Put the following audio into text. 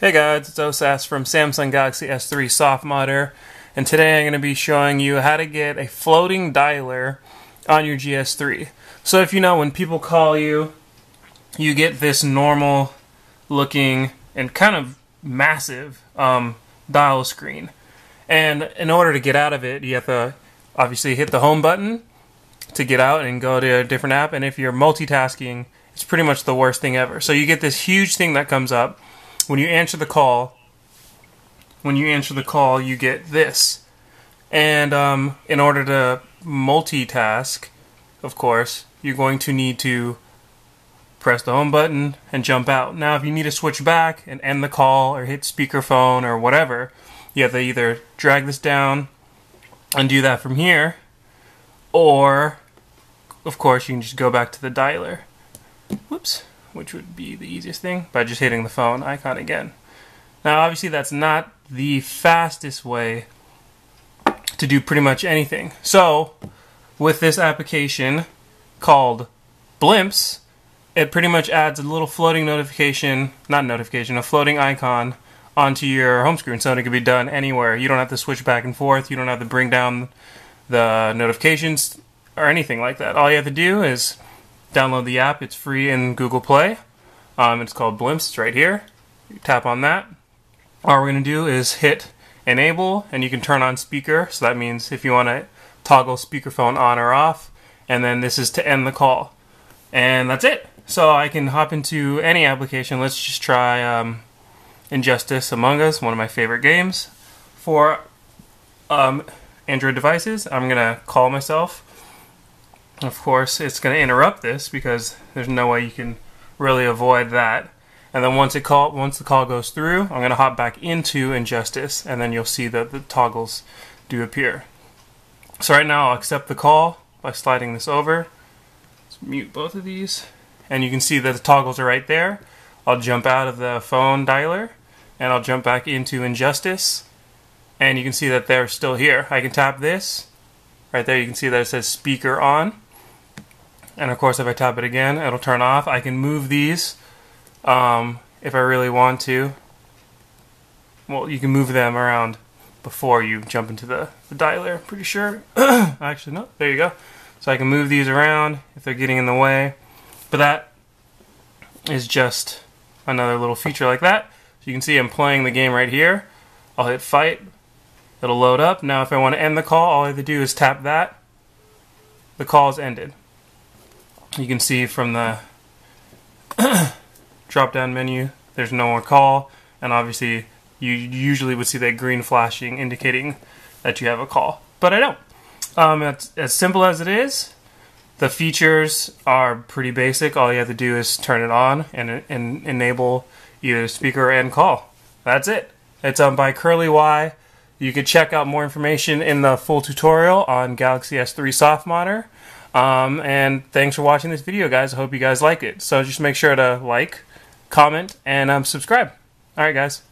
Hey guys, it's Osas from Samsung Galaxy S3 Softmodder, and today I'm going to be showing you how to get a floating dialer on your GS3. So if you know, when people call you, you get this normal looking and kind of massive um, dial screen. And in order to get out of it, you have to obviously hit the home button to get out and go to a different app. And if you're multitasking, it's pretty much the worst thing ever. So you get this huge thing that comes up when you answer the call, when you answer the call, you get this. And um, in order to multitask, of course, you're going to need to press the home button and jump out. Now, if you need to switch back and end the call or hit speakerphone or whatever, you have to either drag this down and do that from here, or, of course, you can just go back to the dialer. Whoops which would be the easiest thing, by just hitting the phone icon again. Now, obviously, that's not the fastest way to do pretty much anything. So, with this application called Blimps, it pretty much adds a little floating notification, not notification, a floating icon onto your home screen so it can be done anywhere. You don't have to switch back and forth, you don't have to bring down the notifications or anything like that. All you have to do is download the app. It's free in Google Play. Um, it's called Blimps. It's right here. You tap on that. All we're going to do is hit enable, and you can turn on speaker. So that means if you want to toggle speakerphone on or off, and then this is to end the call. And that's it. So I can hop into any application. Let's just try um, Injustice Among Us, one of my favorite games. For um, Android devices, I'm going to call myself of course, it's going to interrupt this because there's no way you can really avoid that. And then once it call once the call goes through, I'm going to hop back into Injustice, and then you'll see that the toggles do appear. So right now, I'll accept the call by sliding this over. Let's mute both of these, and you can see that the toggles are right there. I'll jump out of the phone dialer, and I'll jump back into Injustice, and you can see that they're still here. I can tap this. Right there, you can see that it says speaker on and of course if I tap it again it'll turn off. I can move these um, if I really want to. Well, you can move them around before you jump into the, the dialer, pretty sure. Actually, no, there you go. So I can move these around if they're getting in the way. But that is just another little feature like that. So you can see I'm playing the game right here. I'll hit fight. It'll load up. Now if I want to end the call, all I have to do is tap that. The call is ended you can see from the drop down menu there's no more call and obviously you usually would see that green flashing indicating that you have a call but I don't. Um, it's as simple as it is. The features are pretty basic. All you have to do is turn it on and, and enable either speaker and call. That's it. It's um, by Curly Y. You could check out more information in the full tutorial on Galaxy S3 Soft Modder um, and thanks for watching this video, guys. I hope you guys like it. So just make sure to like, comment, and um, subscribe. All right, guys.